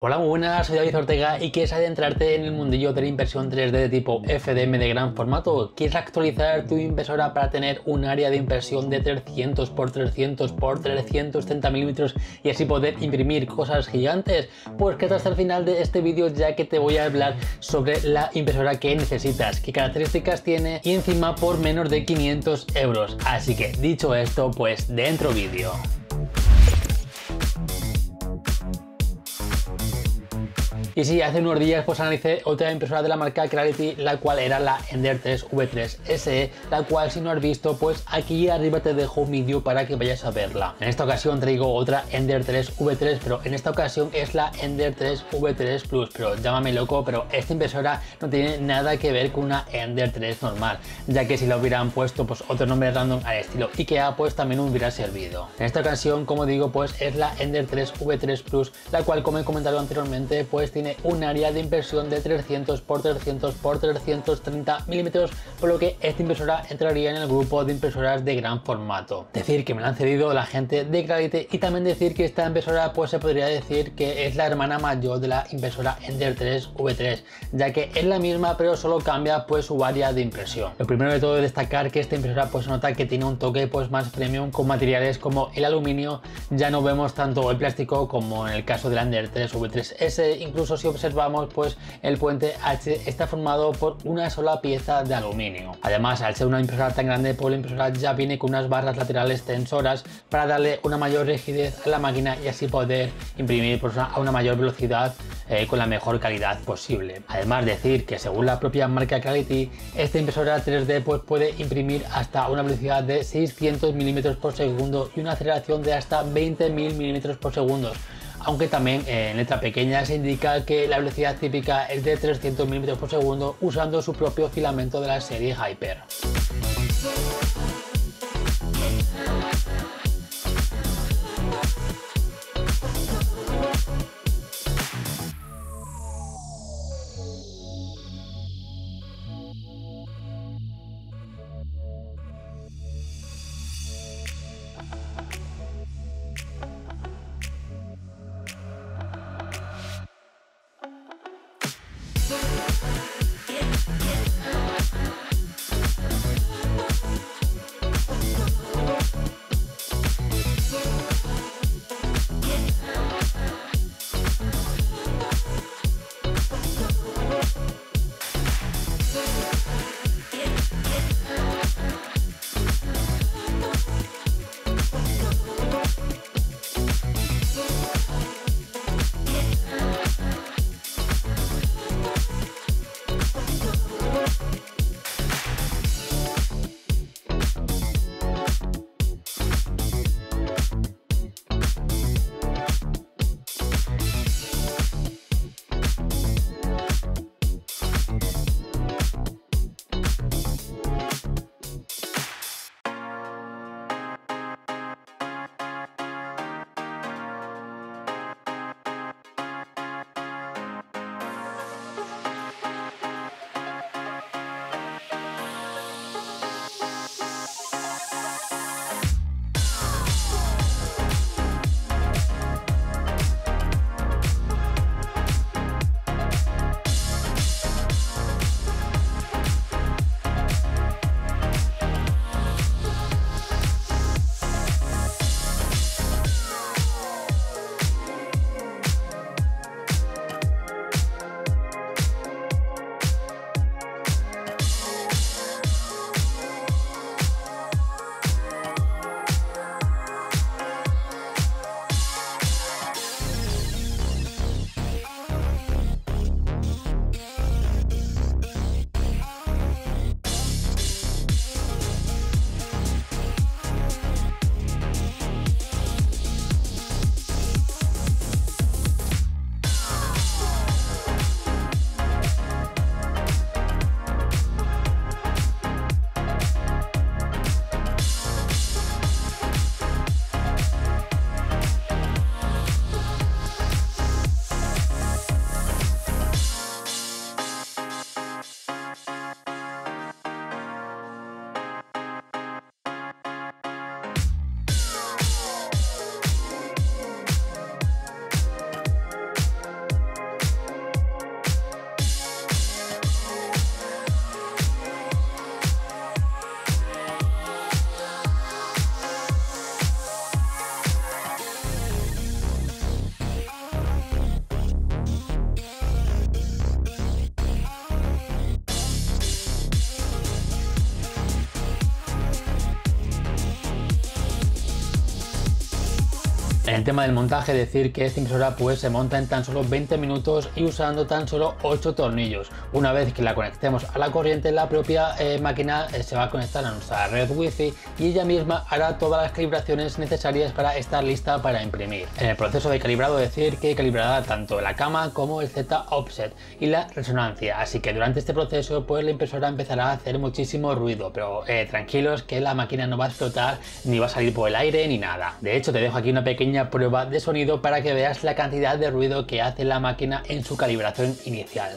Hola muy buenas, soy David Ortega y quieres adentrarte en el mundillo de la impresión 3D de tipo FDM de gran formato. ¿Quieres actualizar tu impresora para tener un área de impresión de 300 x 300 x 330 milímetros y así poder imprimir cosas gigantes? Pues quédate hasta el final de este vídeo ya que te voy a hablar sobre la impresora que necesitas, qué características tiene y encima por menos de 500 euros. Así que dicho esto, pues dentro vídeo. Y sí, hace unos días pues analicé otra impresora de la marca Clarity, la cual era la Ender 3 V3 SE, la cual si no has visto, pues aquí arriba te dejo un vídeo para que vayas a verla. En esta ocasión traigo otra Ender 3 V3, pero en esta ocasión es la Ender 3 V3 Plus, pero llámame loco, pero esta impresora no tiene nada que ver con una Ender 3 normal, ya que si la hubieran puesto pues otro nombre random al estilo IKEA, pues también hubiera servido. En esta ocasión, como digo, pues es la Ender 3 V3 Plus, la cual como he comentado anteriormente, pues tiene un área de impresión de 300 x 300 x 330 milímetros, por lo que esta impresora entraría en el grupo de impresoras de gran formato. Decir que me la han cedido la gente de Clarity y también decir que esta impresora pues se podría decir que es la hermana mayor de la impresora Ender 3 V3, ya que es la misma pero solo cambia pues su área de impresión. Lo primero de todo es destacar que esta impresora pues nota que tiene un toque pues más premium con materiales como el aluminio, ya no vemos tanto el plástico como en el caso de la Ender 3 V3S, incluso si observamos, pues el puente H está formado por una sola pieza de aluminio. Además, al ser una impresora tan grande, pues la impresora ya viene con unas barras laterales tensoras para darle una mayor rigidez a la máquina y así poder imprimir pues, a una mayor velocidad eh, con la mejor calidad posible. Además, decir que según la propia marca Clarity, esta impresora 3D pues, puede imprimir hasta una velocidad de 600 milímetros por segundo y una aceleración de hasta 20.000 milímetros por segundo aunque también en letra pequeña se indica que la velocidad típica es de 300 mm por segundo usando su propio filamento de la serie Hyper. El tema del montaje decir que esta impresora pues se monta en tan solo 20 minutos y usando tan solo 8 tornillos. Una vez que la conectemos a la corriente la propia eh, máquina eh, se va a conectar a nuestra red wifi y ella misma hará todas las calibraciones necesarias para estar lista para imprimir. En el proceso de calibrado decir que calibrará tanto la cama como el Z offset y la resonancia, así que durante este proceso pues la impresora empezará a hacer muchísimo ruido, pero eh, tranquilos que la máquina no va a explotar ni va a salir por el aire ni nada. De hecho te dejo aquí una pequeña prueba de sonido para que veas la cantidad de ruido que hace la máquina en su calibración inicial.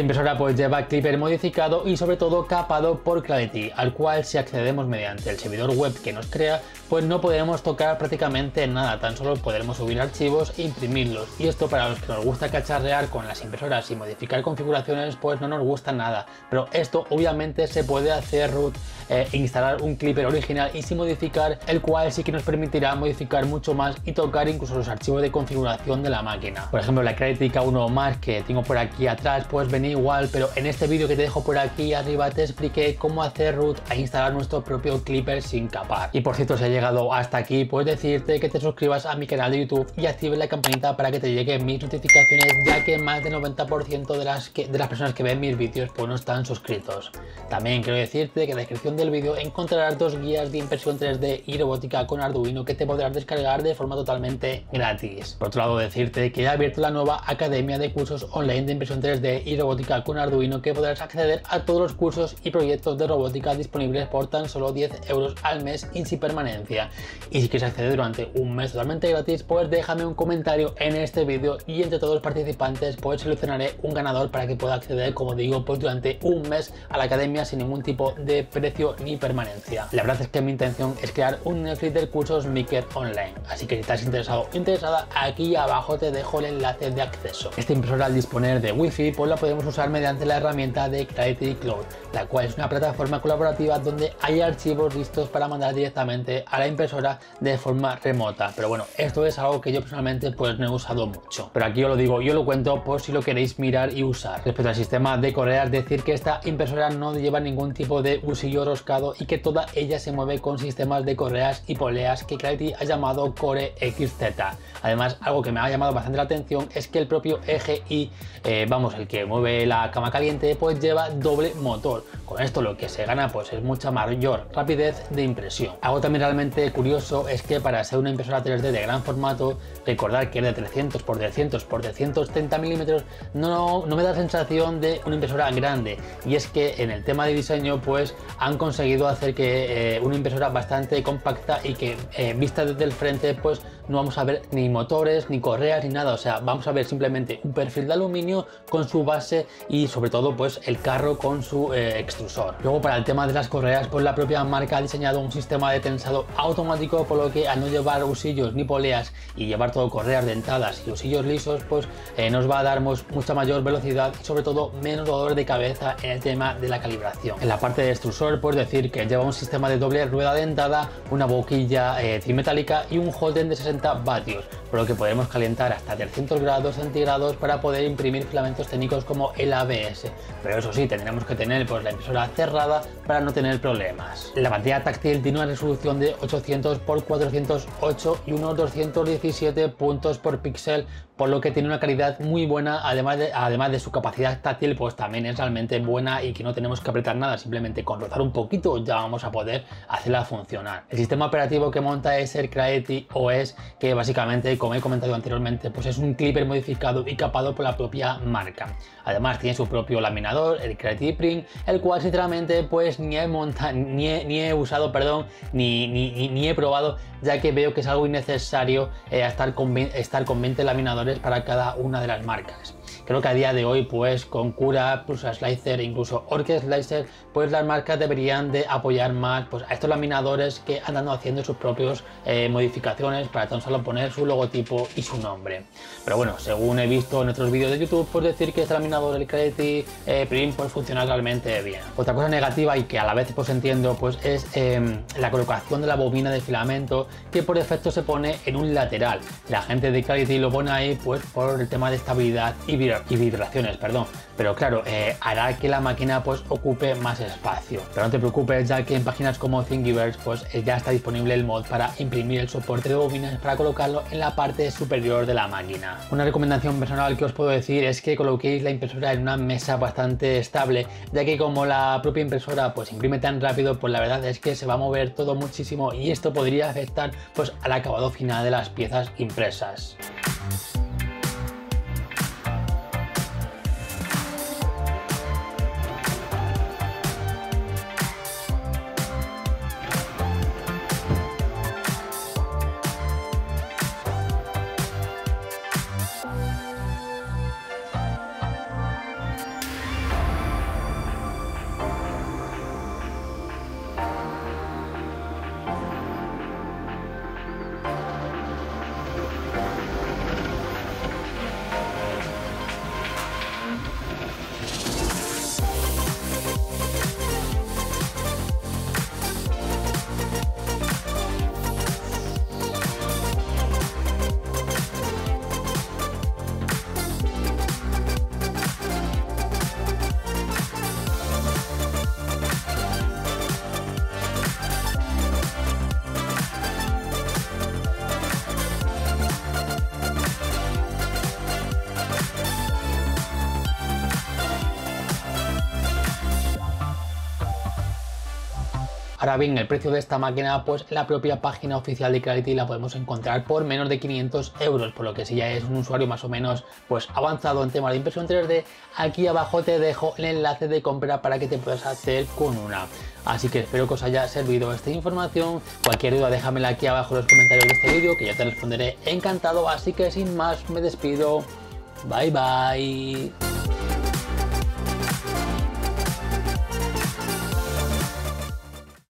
Esta impresora pues lleva clipper modificado y sobre todo capado por Clarity, al cual si accedemos mediante el servidor web que nos crea, pues no podemos tocar prácticamente nada, tan solo podremos subir archivos e imprimirlos. Y esto para los que nos gusta cacharrear con las impresoras y modificar configuraciones, pues no nos gusta nada. Pero esto obviamente se puede hacer root, eh, instalar un clipper original y sin modificar, el cual sí que nos permitirá modificar mucho más y tocar incluso los archivos de configuración de la máquina. Por ejemplo, la Clarity K1 más que tengo por aquí atrás, pues igual, pero en este vídeo que te dejo por aquí arriba te expliqué cómo hacer root a instalar nuestro propio Clipper sin capar. Y por cierto, si has llegado hasta aquí, puedes decirte que te suscribas a mi canal de YouTube y actives la campanita para que te lleguen mis notificaciones, ya que más del 90% de las, de las personas que ven mis vídeos pues no están suscritos. También quiero decirte que en la descripción del vídeo encontrarás dos guías de impresión 3D y robótica con Arduino que te podrás descargar de forma totalmente gratis. Por otro lado, decirte que he abierto la nueva academia de cursos online de impresión 3D y robótica robótica con Arduino que podrás acceder a todos los cursos y proyectos de robótica disponibles por tan solo 10 euros al mes y sin permanencia. Y si quieres acceder durante un mes totalmente gratis, pues déjame un comentario en este vídeo y entre todos los participantes pues seleccionaré un ganador para que pueda acceder, como digo, pues durante un mes a la academia sin ningún tipo de precio ni permanencia. La verdad es que mi intención es crear un Netflix de cursos Maker Online, así que si estás interesado o interesada, aquí abajo te dejo el enlace de acceso. Esta impresora al disponer de Wi-Fi, pues la podemos usar mediante la herramienta de Clarity Cloud, la cual es una plataforma colaborativa donde hay archivos listos para mandar directamente a la impresora de forma remota. Pero bueno, esto es algo que yo personalmente pues no he usado mucho. Pero aquí yo lo digo, yo lo cuento por si lo queréis mirar y usar. Respecto al sistema de correas, decir que esta impresora no lleva ningún tipo de usillo roscado y que toda ella se mueve con sistemas de correas y poleas que Clarity ha llamado Core XZ. Además, algo que me ha llamado bastante la atención es que el propio eje y, eh, vamos, el que mueve la cama caliente pues lleva doble motor. Con esto lo que se gana pues es mucha mayor rapidez de impresión. Algo también realmente curioso es que para ser una impresora 3D de gran formato, recordar que es de 300 x 300 x 330 milímetros, no, no me da sensación de una impresora grande. Y es que en el tema de diseño pues han conseguido hacer que eh, una impresora bastante compacta y que eh, vista desde el frente pues no vamos a ver ni motores, ni correas, ni nada. O sea, vamos a ver simplemente un perfil de aluminio con su base y sobre todo pues el carro con su eh, extrusor. Luego para el tema de las correas, pues la propia marca ha diseñado un sistema de tensado automático, por lo que al no llevar usillos ni poleas y llevar todo correas dentadas y usillos lisos, pues eh, nos va a dar mucha mayor velocidad y sobre todo menos dolor de cabeza en el tema de la calibración. En la parte de extrusor, pues decir que lleva un sistema de doble rueda dentada, una boquilla eh, trimetálica y un holden de 60 vatios, por lo que podemos calentar hasta 300 grados centígrados para poder imprimir filamentos técnicos como el ABS. Pero eso sí, tendremos que tener pues, la impresora cerrada para no tener problemas. La pantalla táctil tiene una resolución de 800 x 408 y unos 217 puntos por píxel por lo que tiene una calidad muy buena, además de, además de su capacidad táctil, pues también es realmente buena y que no tenemos que apretar nada, simplemente con rozar un poquito ya vamos a poder hacerla funcionar. El sistema operativo que monta es el Creative OS, que básicamente, como he comentado anteriormente, pues es un clipper modificado y capado por la propia marca. Además tiene su propio laminador, el Creative Print, el cual sinceramente pues ni he, montado, ni he usado, perdón, ni, he probado, ya que veo que es algo innecesario eh, estar, con, estar con 20 laminadores para cada una de las marcas. Creo que a día de hoy, pues con Cura, Pulsar Slicer incluso Orchid Slicer, pues las marcas deberían de apoyar más pues, a estos laminadores que andan haciendo sus propios eh, modificaciones para tan solo poner su logotipo y su nombre. Pero bueno, según he visto en otros vídeos de YouTube, pues decir que este laminador, el Clarity eh, pues funciona realmente bien. Otra cosa negativa y que a la vez pues entiendo, pues es em, la colocación de la bobina de filamento que por defecto se pone en un lateral. La gente de Clarity lo pone ahí pues por el tema de estabilidad y, vibraciones, perdón. Pero claro, eh, hará que la máquina pues ocupe más espacio. Pero no te preocupes ya que en páginas como Thingiverse pues eh, ya está disponible el mod para imprimir el soporte de bobinas para colocarlo en la parte superior de la máquina. Una recomendación personal que os puedo decir es que coloquéis la impresora en una mesa bastante estable, ya que como la propia impresora pues imprime tan rápido, pues la verdad es que se va a mover todo muchísimo y esto podría afectar pues al acabado final de las piezas impresas. Ahora bien, el precio de esta máquina, pues la propia página oficial de Clarity la podemos encontrar por menos de 500 euros, por lo que si ya es un usuario más o menos pues avanzado en temas de impresión 3D, aquí abajo te dejo el enlace de compra para que te puedas hacer con una. Así que espero que os haya servido esta información. Cualquier duda déjamela aquí abajo en los comentarios de este vídeo que yo te responderé encantado. Así que sin más me despido. Bye bye.